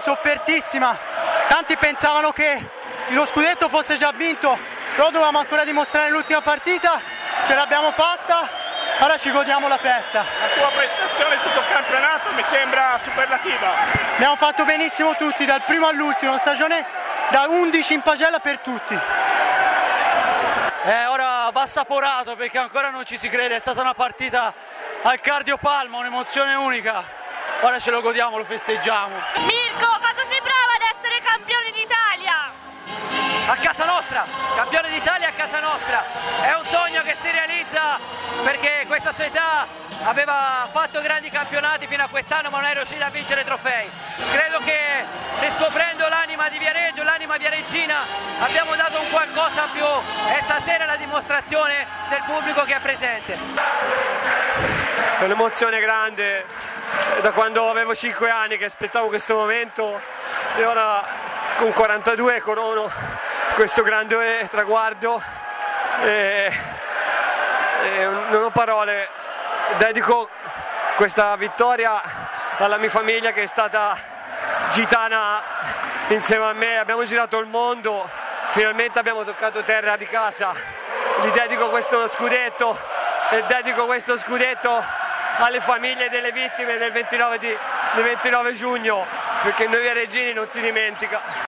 soffertissima. Tanti pensavano che lo scudetto fosse già vinto, però dovevamo ancora dimostrare l'ultima partita, ce l'abbiamo fatta, ora ci godiamo la festa. La tua prestazione in tutto il campionato mi sembra superlativa. Abbiamo fatto benissimo tutti, dal primo all'ultimo, una stagione da 11 in pagella per tutti. Eh, ora va assaporato perché ancora non ci si crede, è stata una partita al cardiopalmo, un'emozione unica. Ora ce lo godiamo, lo festeggiamo. Aveva fatto grandi campionati fino a quest'anno ma non è riuscita a vincere trofei. Credo che riscoprendo l'anima di Viareggio, l'anima viareggina, abbiamo dato un qualcosa più e stasera è la dimostrazione del pubblico che è presente. È un'emozione grande, è da quando avevo 5 anni che aspettavo questo momento e ora con 42 corono questo grande traguardo e, e non ho parole, dedico questa vittoria alla mia famiglia che è stata gitana insieme a me, abbiamo girato il mondo, finalmente abbiamo toccato terra di casa, gli dedico questo scudetto e dedico questo scudetto alle famiglie delle vittime del 29, di, del 29 giugno perché noi viareggini non si dimentica.